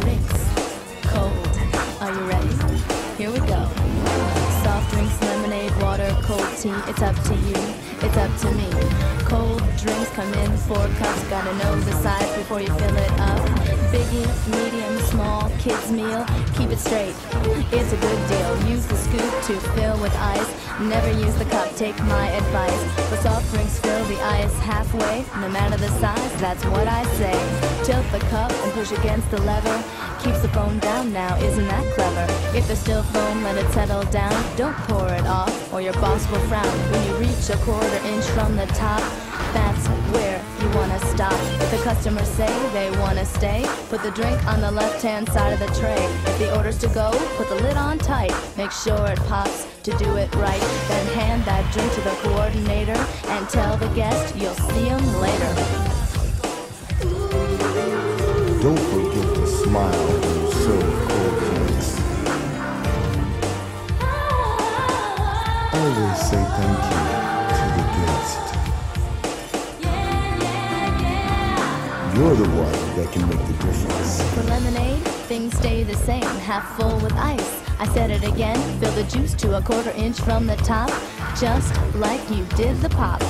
Drinks. Cold. Are you ready? Here we go. Soft drinks, lemonade, water, cold tea. It's up to you. It's up to me. Cold drinks come in four cups. Gotta know the size before you fill it up. Biggie, medium, small, kids meal. Keep it straight. It's a good deal. Use the scoop to fill with ice. Never use the cup. Take my advice. For soft drinks, fill the ice halfway. No matter the size, that's what I say. Tilt the cup and push against the lever. Keeps the foam down now, isn't that clever? If there's still foam, let it settle down. Don't pour it off, or your boss will frown. When you reach a quarter inch from the top, that's where you wanna stop. If the customers say they wanna stay, put the drink on the left-hand side of the tray. If the order's to go, put the lid on tight. Make sure it pops to do it right. Then hand that drink to the coordinator and tell the guest you'll see him later. Don't forget to smile when you serve cold drinks. Always say thank you You're the one that can make the difference. For lemonade, things stay the same, half full with ice. I said it again, fill the juice to a quarter inch from the top, just like you did the pop.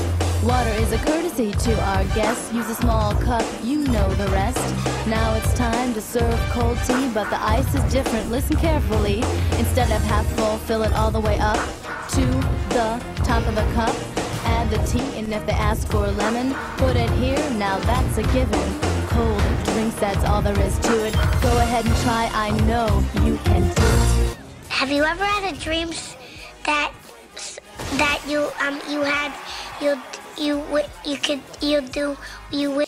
Water is a courtesy to our guests. Use a small cup, you know the rest. Now it's time to serve cold tea, but the ice is different. Listen carefully. Instead of half full, fill it all the way up to the top of the cup. Add the tea, and if they ask for a lemon, put it here. Now that's a given. Cold drinks, that's all there is to it. Go ahead and try. I know you can do it. Have you ever had a dream that that you um you had you you you could you do you